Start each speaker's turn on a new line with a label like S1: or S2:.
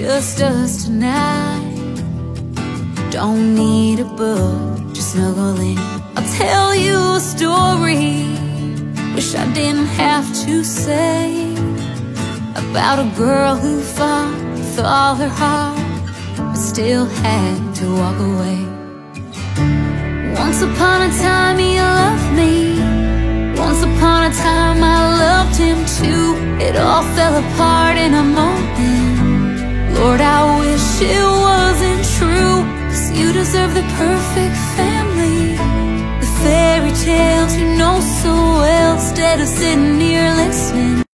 S1: just us tonight. Don't need a book, just snuggle in I'll tell you a story Wish I didn't have to say About a girl who fought with all her heart But still had to walk away. Once upon a time he loved me. Once upon a time I loved him too. It all fell apart in it wasn't true. Cause you deserve the perfect family. The fairy tales you know so well. Instead of sitting here listening